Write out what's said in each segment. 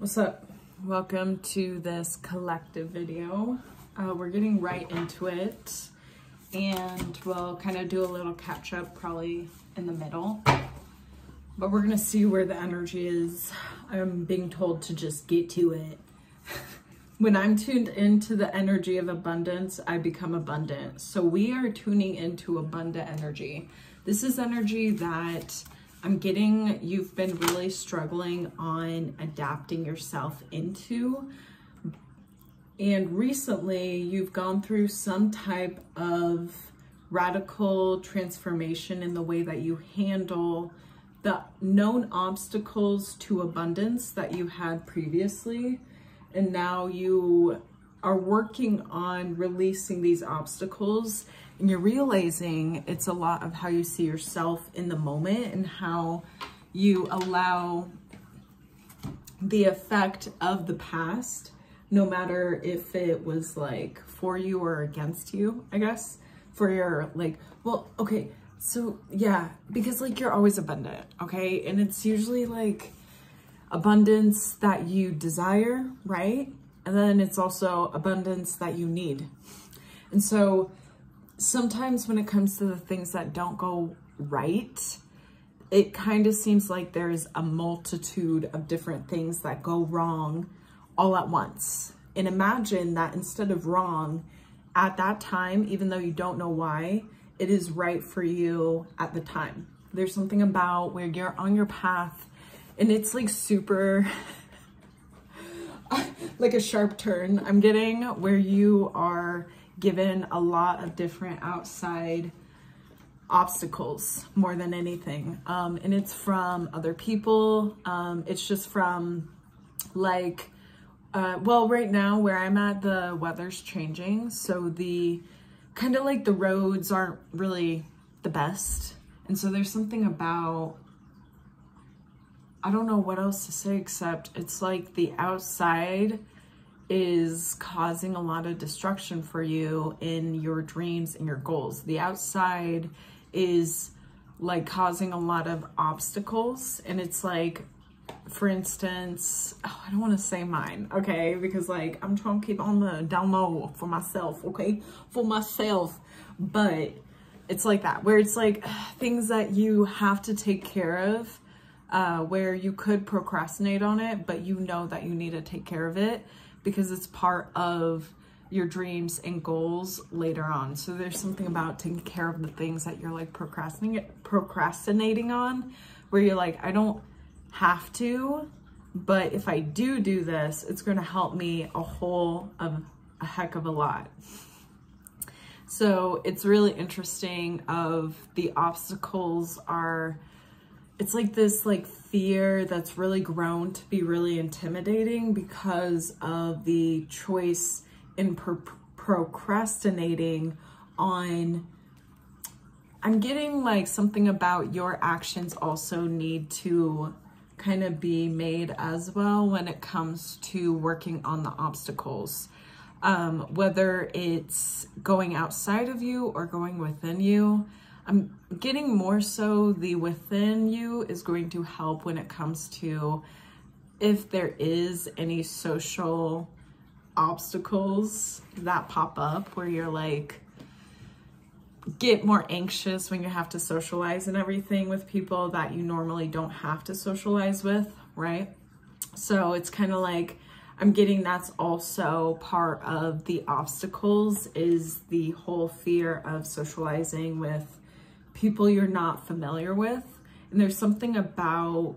What's up? Welcome to this collective video. Uh, we're getting right into it and we'll kind of do a little catch up probably in the middle. But we're gonna see where the energy is. I'm being told to just get to it. when I'm tuned into the energy of abundance, I become abundant. So we are tuning into abundant energy. This is energy that I'm getting you've been really struggling on adapting yourself into. And recently you've gone through some type of radical transformation in the way that you handle the known obstacles to abundance that you had previously. And now you are working on releasing these obstacles and you're realizing it's a lot of how you see yourself in the moment and how you allow the effect of the past, no matter if it was like for you or against you, I guess, for your like, well, okay, so yeah, because like you're always abundant, okay? And it's usually like abundance that you desire, right? And then it's also abundance that you need. And so sometimes when it comes to the things that don't go right, it kind of seems like there's a multitude of different things that go wrong all at once. And imagine that instead of wrong at that time, even though you don't know why, it is right for you at the time. There's something about where you're on your path and it's like super like a sharp turn I'm getting where you are given a lot of different outside obstacles more than anything. Um, and it's from other people. Um, it's just from like, uh, well, right now where I'm at, the weather's changing. So the kind of like the roads aren't really the best. And so there's something about, I don't know what else to say except it's like the outside is causing a lot of destruction for you in your dreams and your goals. The outside is like causing a lot of obstacles and it's like for instance oh, i don't want to say mine okay? Because like i'm trying to keep on the down low for myself okay? For myself. But it's like that where it's like things that you have to take care of uh, where you could procrastinate on it but you know that you need to take care of it because it's part of your dreams and goals later on. So there's something about taking care of the things that you're like procrastinating procrastinating on where you're like I don't have to, but if I do do this, it's going to help me a whole of a heck of a lot. So it's really interesting of the obstacles are it's like this like fear that's really grown to be really intimidating because of the choice in pro procrastinating on I'm getting like something about your actions also need to kind of be made as well when it comes to working on the obstacles. Um, whether it's going outside of you or going within you. I'm getting more so the within you is going to help when it comes to if there is any social obstacles that pop up where you're like get more anxious when you have to socialize and everything with people that you normally don't have to socialize with, right? So it's kind of like I'm getting that's also part of the obstacles is the whole fear of socializing with people you're not familiar with. And there's something about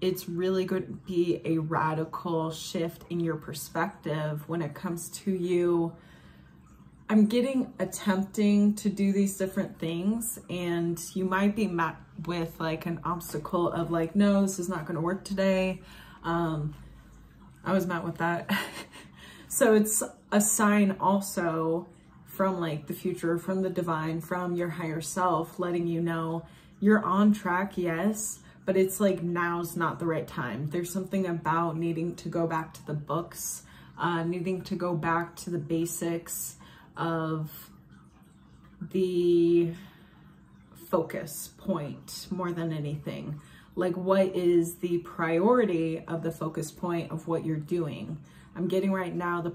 it's really going to be a radical shift in your perspective when it comes to you. I'm getting attempting to do these different things and you might be met with like an obstacle of like, no, this is not going to work today. Um, I was met with that. so it's a sign also from like the future, from the divine, from your higher self, letting you know you're on track, yes, but it's like now's not the right time. There's something about needing to go back to the books, uh, needing to go back to the basics of the focus point more than anything. like what is the priority of the focus point of what you're doing. I'm getting right now the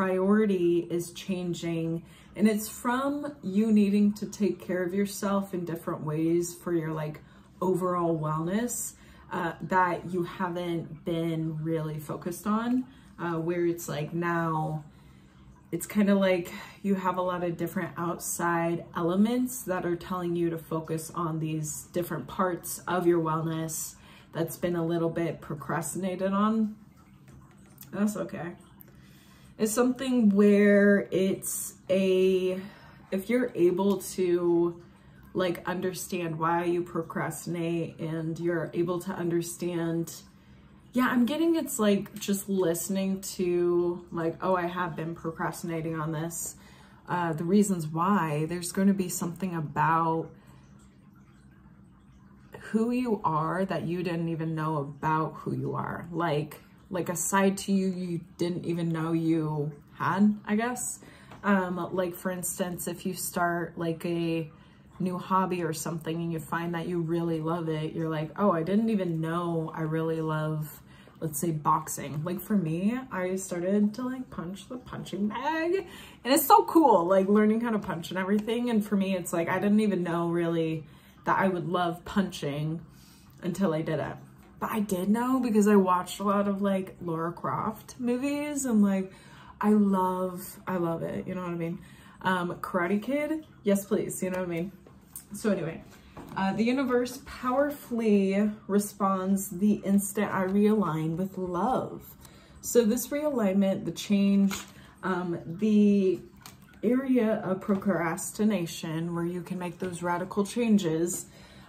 priority is changing and it's from you needing to take care of yourself in different ways for your like overall wellness uh, that you haven't been really focused on uh, where it's like now it's kind of like you have a lot of different outside elements that are telling you to focus on these different parts of your wellness that's been a little bit procrastinated on. That's okay. It's something where it's a, if you're able to like understand why you procrastinate and you're able to understand yeah, I'm getting it's like just listening to like, oh, I have been procrastinating on this. Uh, the reasons why, there's going to be something about who you are that you didn't even know about who you are. Like, like a side to you you didn't even know you had, I guess. Um, like for instance, if you start like a new hobby or something and you find that you really love it, you're like, oh, I didn't even know I really love, let's say boxing. Like for me, I started to like punch the punching bag and it's so cool, like learning how to punch and everything. And for me, it's like, I didn't even know really that I would love punching until I did it. But I did know because I watched a lot of like Lara Croft movies and like, I love, I love it. You know what I mean? Um, Karate Kid, yes, please. You know what I mean? So anyway, uh, the universe powerfully responds the instant I realign with love. So this realignment, the change, um, the area of procrastination where you can make those radical changes,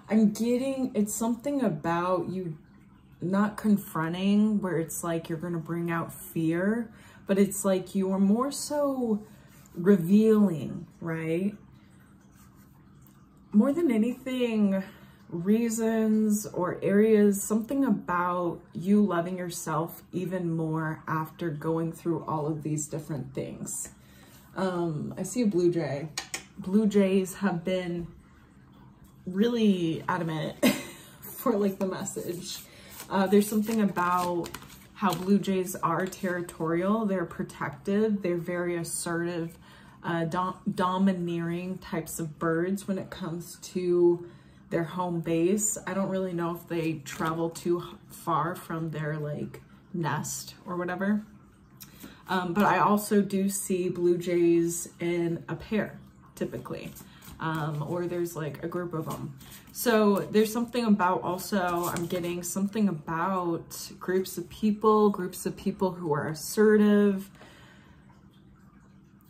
I'm getting, it's something about you not confronting where it's like you're going to bring out fear, but it's like you are more so revealing, right? more than anything, reasons or areas, something about you loving yourself even more after going through all of these different things. Um, I see a blue jay. Blue jays have been really adamant for like the message. Uh, there's something about how blue jays are territorial. They're protective. They're very assertive uh, dom domineering types of birds when it comes to their home base. I don't really know if they travel too far from their like nest or whatever. Um, but I also do see blue jays in a pair typically. Um, or there's like a group of them. So there's something about also, I'm getting something about groups of people, groups of people who are assertive,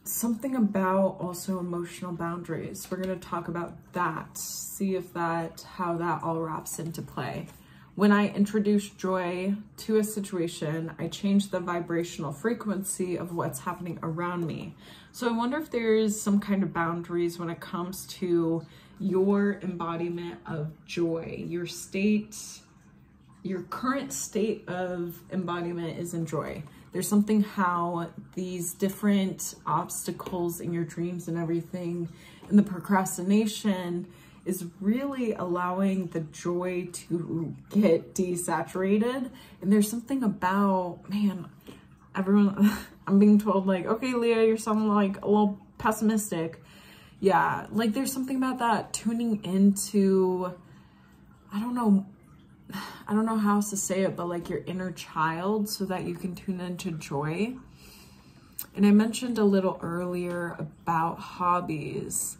something about also emotional boundaries. We're going to talk about that, see if that, how that all wraps into play. When I introduce joy to a situation, I change the vibrational frequency of what's happening around me. So I wonder if there's some kind of boundaries when it comes to your embodiment of joy, your state, your current state of embodiment is in joy. There's something how these different obstacles in your dreams and everything and the procrastination is really allowing the joy to get desaturated. And there's something about, man, everyone, I'm being told like, okay, Leah, you're sounding like a little pessimistic. Yeah, like there's something about that tuning into, I don't know, I don't know how else to say it, but like your inner child so that you can tune into joy. And I mentioned a little earlier about hobbies.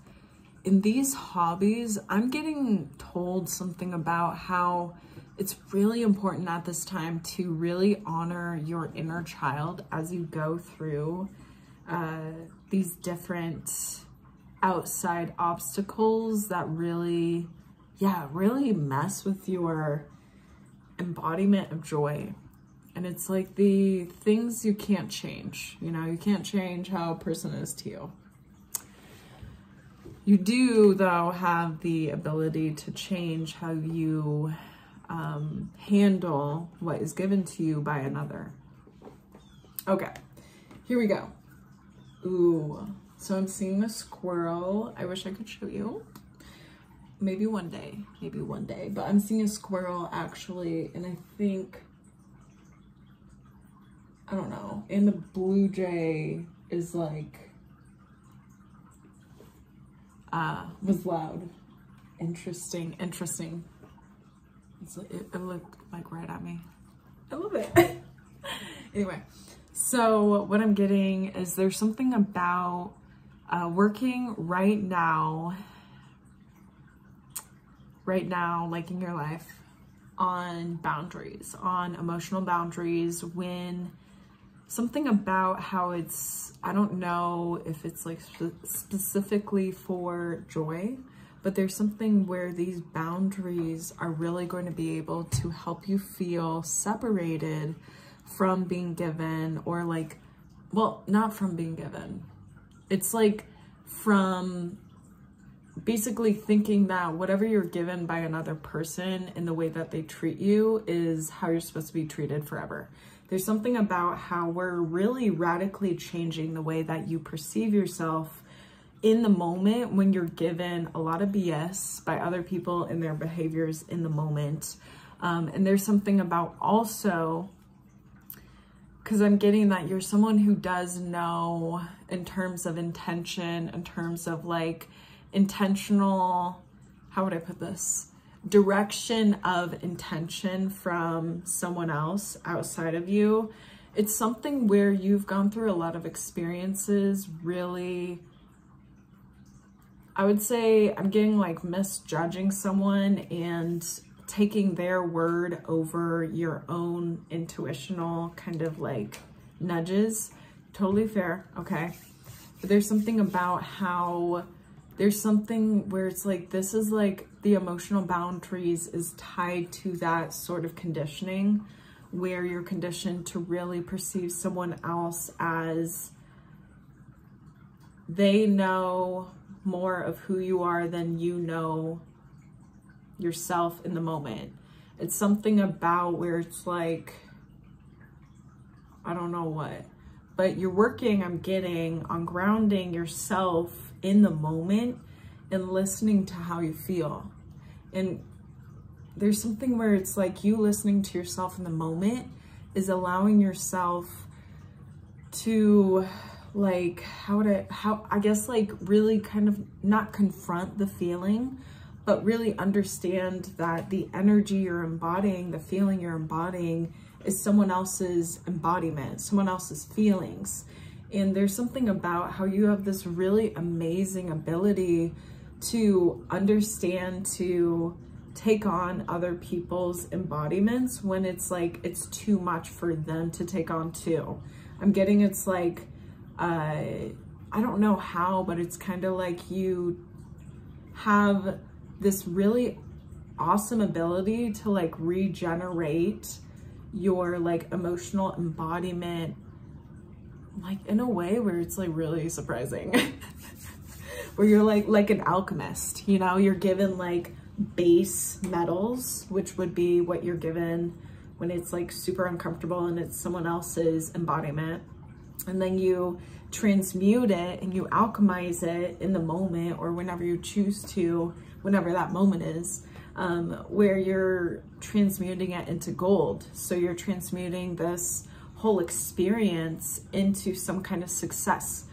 In these hobbies, I'm getting told something about how it's really important at this time to really honor your inner child as you go through uh, these different outside obstacles that really, yeah, really mess with your embodiment of joy. And it's like the things you can't change. You know, you can't change how a person is to you. You do, though, have the ability to change how you um, handle what is given to you by another. Okay, here we go. Ooh, so I'm seeing a squirrel. I wish I could show you. maybe one day, maybe one day, but I'm seeing a squirrel actually, and I think, I don't know, and the blue jay is like, uh, was loud. Interesting, interesting. It's, it, it looked like right at me. I love it. anyway, so what I'm getting is there's something about uh, working right now, right now, like in your life, on boundaries, on emotional boundaries when something about how it's, I don't know if it's like spe specifically for joy, but there's something where these boundaries are really going to be able to help you feel separated from being given or like, well, not from being given. It's like from basically thinking that whatever you're given by another person in the way that they treat you is how you're supposed to be treated forever. There's something about how we're really radically changing the way that you perceive yourself in the moment when you're given a lot of BS by other people and their behaviors in the moment. Um, and there's something about also, because I'm getting that you're someone who does know in terms of intention, in terms of like intentional, how would I put this? Direction of intention from someone else outside of you. It's something where you've gone through a lot of experiences really I would say I'm getting like misjudging someone and taking their word over your own intuitional kind of like nudges. Totally fair, okay? But there's something about how there's something where it's like this is like the emotional boundaries is tied to that sort of conditioning where you're conditioned to really perceive someone else as they know more of who you are than you know yourself in the moment. It's something about where it's like, I don't know what, but you're working, I'm getting on grounding yourself in the moment and listening to how you feel. And there's something where it's like you listening to yourself in the moment is allowing yourself to like how to how I guess like really kind of not confront the feeling but really understand that the energy you're embodying the feeling you're embodying is someone else's embodiment someone else's feelings. And there's something about how you have this really amazing ability to understand to take on other people's embodiments when it's like it's too much for them to take on too. I'm getting it's like uh, I don't know how, but it's kind of like you have this really awesome ability to like regenerate your like emotional embodiment like in a way where it's like really surprising where you're like like an alchemist you know you're given like base metals which would be what you're given when it's like super uncomfortable and it's someone else's embodiment and then you transmute it and you alchemize it in the moment or whenever you choose to, whenever that moment is, um, where you're transmuting it into gold. So you're transmuting this whole experience into some kind of success.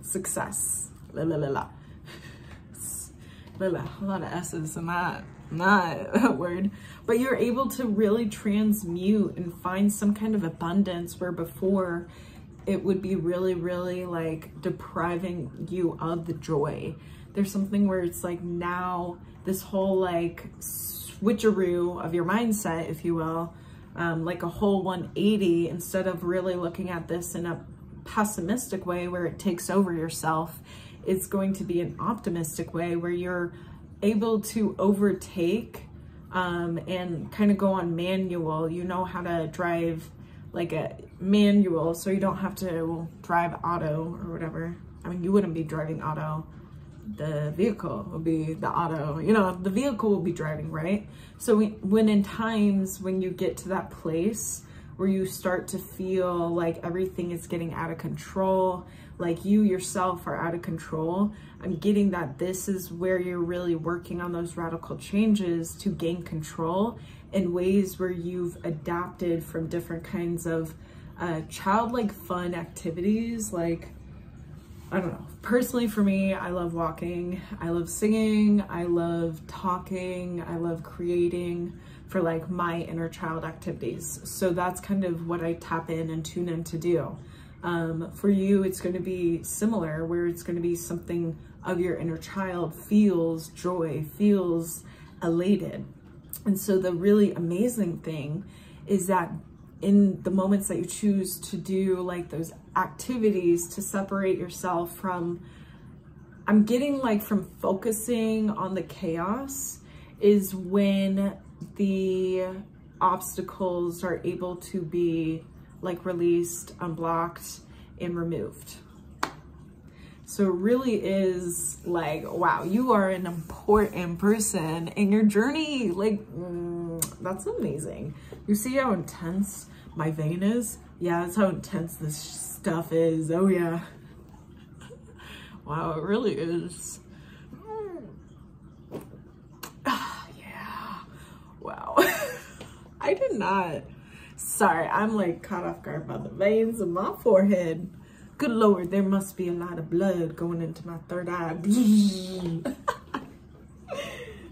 Success. La la la la. la, la. A lot of S's in that, not word. But you're able to really transmute and find some kind of abundance where before it would be really, really like depriving you of the joy. There's something where it's like now this whole like switcheroo of your mindset, if you will, um, like a whole 180 instead of really looking at this in a pessimistic way where it takes over yourself, it's going to be an optimistic way where you're able to overtake um, and kind of go on manual. You know how to drive like a manual so you don't have to drive auto or whatever. I mean, you wouldn't be driving auto. The vehicle will be the auto, you know, the vehicle will be driving, right? So we, when in times when you get to that place where you start to feel like everything is getting out of control, like you yourself are out of control. I'm getting that this is where you're really working on those radical changes to gain control in ways where you've adapted from different kinds of uh, childlike fun activities like I don't know. Personally, for me, I love walking. I love singing. I love talking. I love creating for like my inner child activities. So that's kind of what I tap in and tune in to do. Um, for you, it's going to be similar, where it's going to be something of your inner child feels joy, feels elated. And so the really amazing thing is that in the moments that you choose to do like those activities to separate yourself from, I'm getting like from focusing on the chaos is when the obstacles are able to be like released, unblocked, and removed. So it really is like, wow, you are an important person in your journey. Like, mm, that's amazing. You see how intense my vein is? Yeah, that's how intense this stuff is. Oh yeah. wow, it really is. Ah, yeah. Wow. I did not Sorry, I'm like caught off guard by the veins in my forehead. Good Lord, there must be a lot of blood going into my third eye.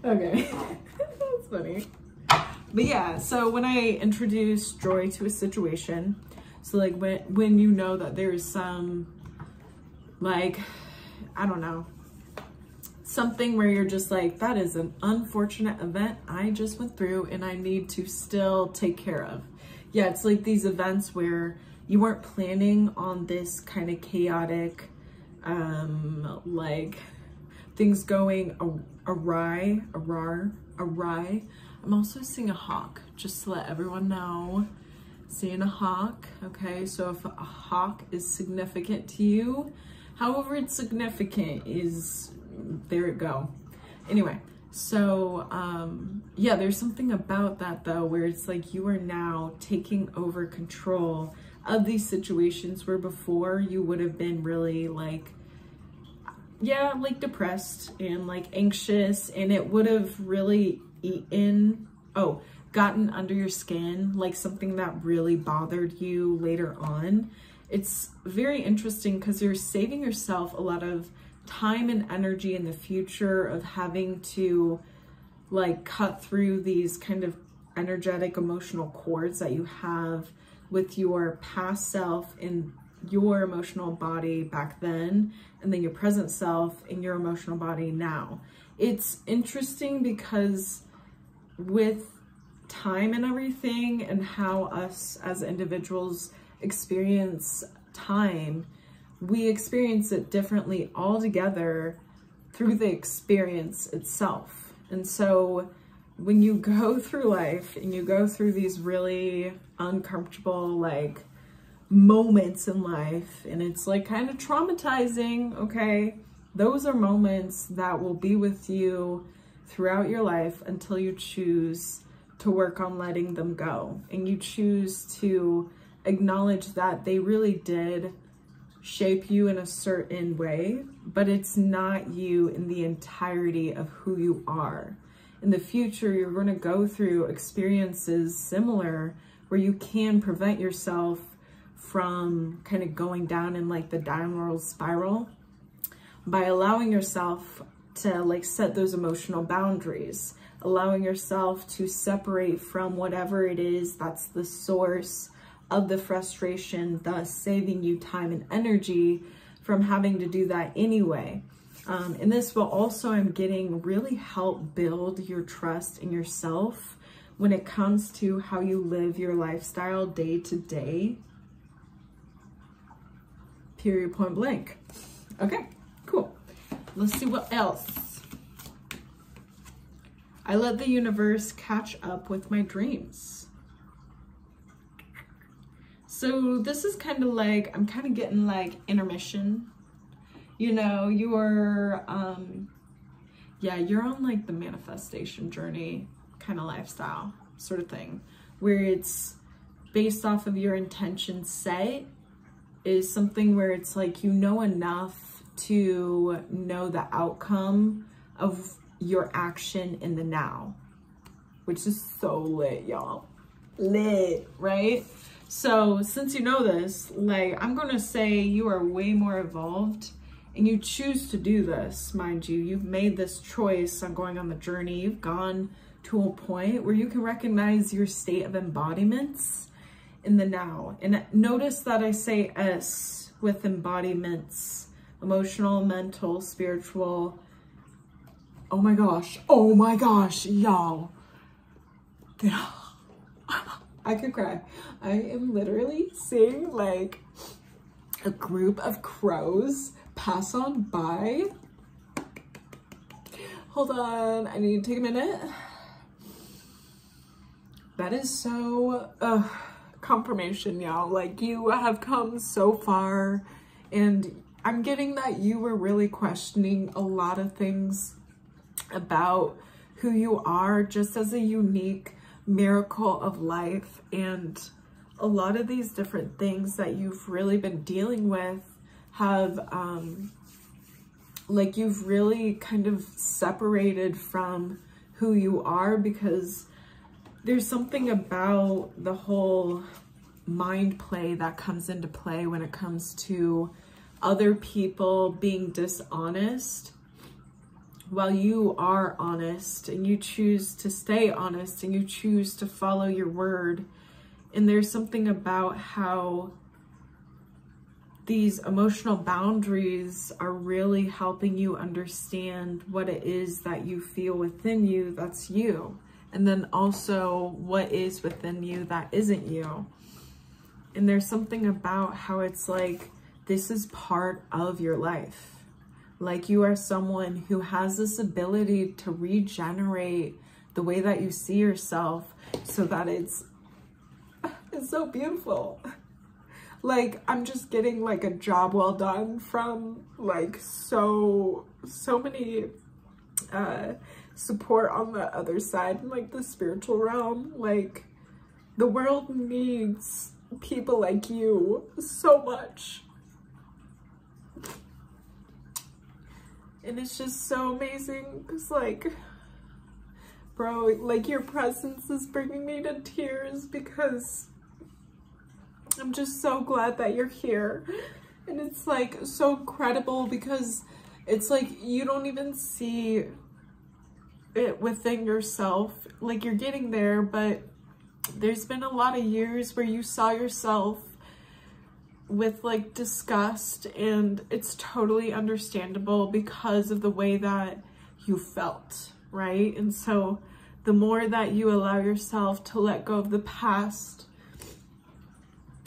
okay, that's funny. But yeah, so when I introduce joy to a situation, so like when, when you know that there's some, like, I don't know, something where you're just like, that is an unfortunate event I just went through and I need to still take care of yeah, it's like these events where you weren't planning on this kind of chaotic, um, like things going awry, awry, awry. I'm also seeing a hawk, just to let everyone know. Seeing a hawk, okay? So if a hawk is significant to you, however it's significant is, there it go. Anyway, so um, yeah, there's something about that though, where it's like you are now taking over control of these situations where before you would have been really like, yeah, like depressed and like anxious and it would have really eaten, oh, gotten under your skin, like something that really bothered you later on. It's very interesting because you're saving yourself a lot of time and energy in the future of having to like cut through these kind of energetic emotional cords that you have with your past self and your emotional body back then and then your present self and your emotional body now. It's interesting because with time and everything and how us as individuals experience time, we experience it differently altogether through the experience itself. And so when you go through life and you go through these really uncomfortable like moments in life and it's like kind of traumatizing, okay? Those are moments that will be with you throughout your life until you choose to work on letting them go and you choose to acknowledge that they really did shape you in a certain way, but it's not you in the entirety of who you are. In the future, you're going to go through experiences similar where you can prevent yourself from kind of going down in like the downward spiral by allowing yourself to like set those emotional boundaries, allowing yourself to separate from whatever it is that's the source of the frustration, thus saving you time and energy from having to do that anyway. Um, and this will also, I'm getting, really help build your trust in yourself when it comes to how you live your lifestyle day to day. Period, point blank. Okay, cool. Let's see what else. I let the universe catch up with my dreams. So this is kind of like, I'm kind of getting like intermission. You know, you're, um, yeah, you're on like the manifestation journey kind of lifestyle sort of thing, where it's based off of your intention set is something where it's like you know enough to know the outcome of your action in the now, which is so lit, y'all. Lit, right? So since you know this, like I'm gonna say you are way more evolved and you choose to do this, mind you. You've made this choice on going on the journey. You've gone to a point where you can recognize your state of embodiments in the now. And notice that I say S with embodiments, emotional, mental, spiritual. Oh my gosh. Oh my gosh, y'all. I could cry. I am literally seeing like a group of crows pass on by. Hold on, I need to take a minute. That is so, confirmation, y'all. Like you have come so far and I'm getting that you were really questioning a lot of things about who you are just as a unique miracle of life and a lot of these different things that you've really been dealing with have um like you've really kind of separated from who you are because there's something about the whole mind play that comes into play when it comes to other people being dishonest while you are honest and you choose to stay honest and you choose to follow your word. And there's something about how these emotional boundaries are really helping you understand what it is that you feel within you that's you and then also what is within you that isn't you. And there's something about how it's like, this is part of your life. Like you are someone who has this ability to regenerate the way that you see yourself so that it's, it's so beautiful. Like, I'm just getting like a job well done from like so, so many, uh, support on the other side in like the spiritual realm. Like the world needs people like you so much. And it's just so amazing because like, bro, like your presence is bringing me to tears because I'm just so glad that you're here. And it's like so incredible because it's like you don't even see it within yourself. Like you're getting there, but there's been a lot of years where you saw yourself with like disgust and it's totally understandable because of the way that you felt, right? And so the more that you allow yourself to let go of the past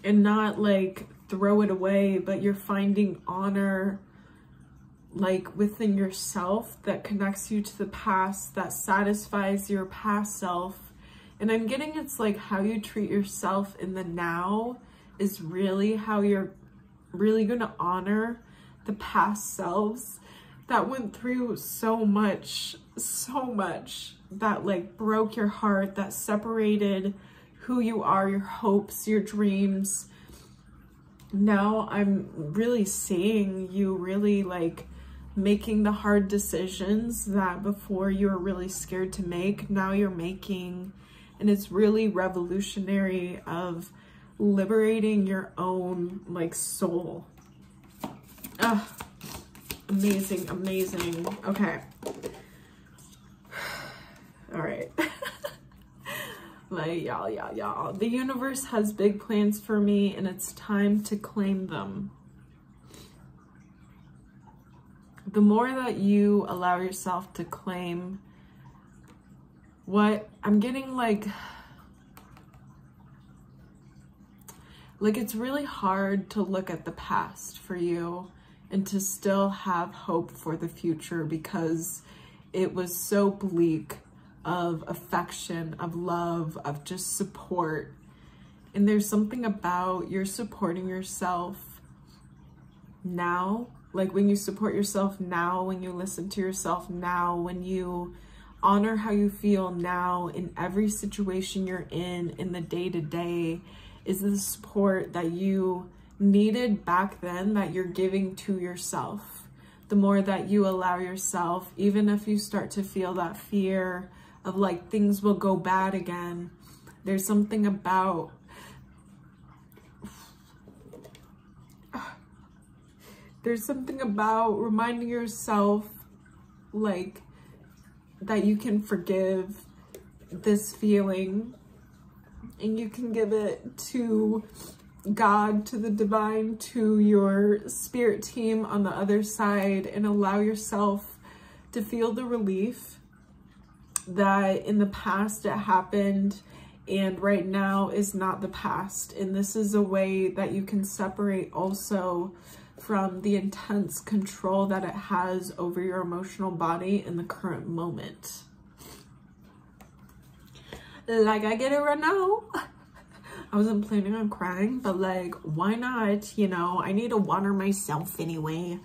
and not like throw it away, but you're finding honor like within yourself that connects you to the past, that satisfies your past self. And I'm getting it's like how you treat yourself in the now is really how you're really going to honor the past selves that went through so much, so much that like broke your heart, that separated who you are, your hopes, your dreams. Now I'm really seeing you really like making the hard decisions that before you were really scared to make, now you're making. And it's really revolutionary of liberating your own like soul. Ah, amazing, amazing. Okay. All right. like, y'all, y'all, y'all. The universe has big plans for me and it's time to claim them. the more that you allow yourself to claim what I'm getting like like it's really hard to look at the past for you and to still have hope for the future because it was so bleak of affection, of love, of just support. And there's something about you're supporting yourself now like when you support yourself now, when you listen to yourself now, when you honor how you feel now in every situation you're in, in the day to day, is the support that you needed back then that you're giving to yourself. The more that you allow yourself, even if you start to feel that fear of like things will go bad again, there's something about there's something about reminding yourself like that you can forgive this feeling and you can give it to God, to the divine, to your spirit team on the other side and allow yourself to feel the relief that in the past it happened and right now is not the past. And this is a way that you can separate also from the intense control that it has over your emotional body in the current moment. Like I get it right now. I wasn't planning on crying, but like, why not? You know, I need to water myself anyway.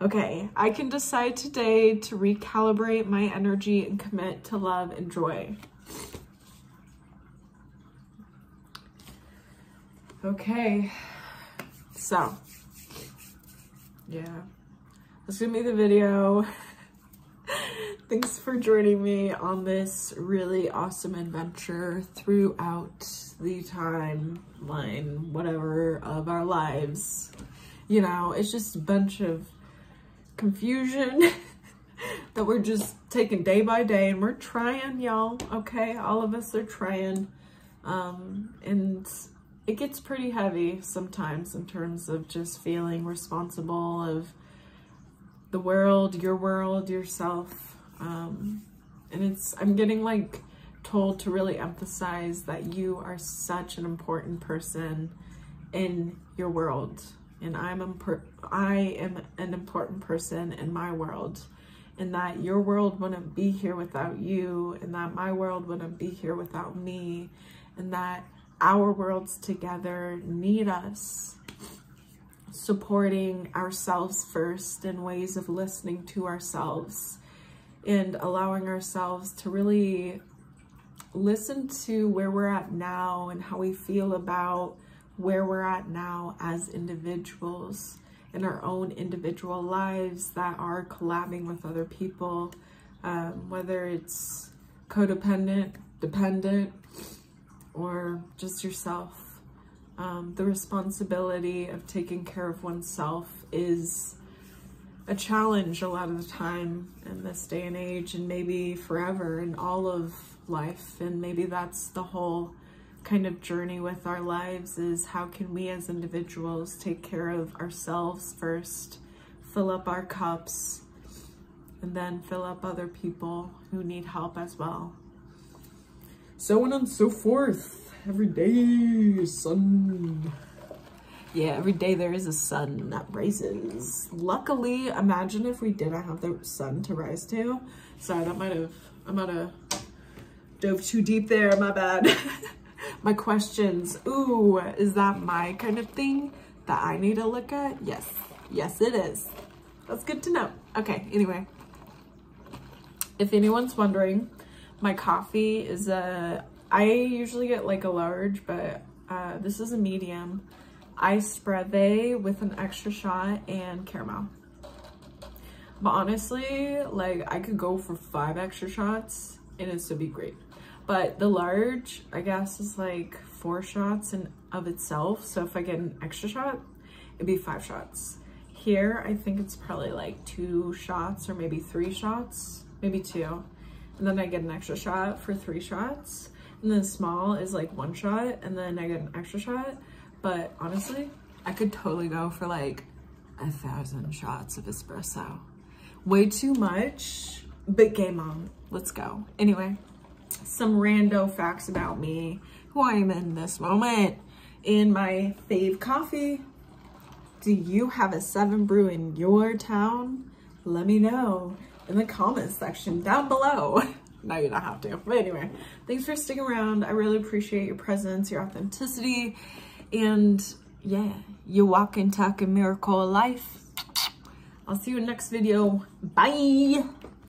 Okay, I can decide today to recalibrate my energy and commit to love and joy. Okay, so, yeah, that's gonna be the video. Thanks for joining me on this really awesome adventure throughout the timeline, whatever, of our lives. You know, it's just a bunch of confusion that we're just taking day by day and we're trying, y'all, okay? All of us are trying. Um, and it gets pretty heavy sometimes in terms of just feeling responsible of the world, your world, yourself, um, and it's, I'm getting like told to really emphasize that you are such an important person in your world. And I'm I am an important person in my world. And that your world wouldn't be here without you and that my world wouldn't be here without me. And that our worlds together need us supporting ourselves first in ways of listening to ourselves and allowing ourselves to really listen to where we're at now and how we feel about where we're at now as individuals in our own individual lives that are collabing with other people, um, whether it's codependent, dependent, or just yourself. Um, the responsibility of taking care of oneself is a challenge a lot of the time in this day and age and maybe forever in all of life. And maybe that's the whole kind of journey with our lives is how can we as individuals take care of ourselves first fill up our cups and then fill up other people who need help as well. So on and so forth. Every day sun yeah, every day there is a sun that rises. Luckily, imagine if we didn't have the sun to rise to. Sorry, that might have, I might have dove too deep there, my bad. my questions, ooh, is that my kind of thing that I need to look at? Yes, yes it is. That's good to know. Okay, anyway. If anyone's wondering, my coffee is a, I usually get like a large, but uh, this is a medium iced breve with an extra shot and caramel. But honestly, like I could go for five extra shots and it'd still be great. But the large, I guess, is like four shots in of itself. So if I get an extra shot, it'd be five shots. Here, I think it's probably like two shots or maybe three shots, maybe two. And then I get an extra shot for three shots. And then small is like one shot and then I get an extra shot. But honestly, I could totally go for like a thousand shots of espresso. Way too much, but game on. Let's go. Anyway, some rando facts about me, who I am in this moment. In my fave coffee, do you have a seven brew in your town? Let me know in the comments section down below. now you don't have to. But anyway, thanks for sticking around. I really appreciate your presence, your authenticity, and yeah, you walk and talk a miracle of life. I'll see you in the next video. Bye.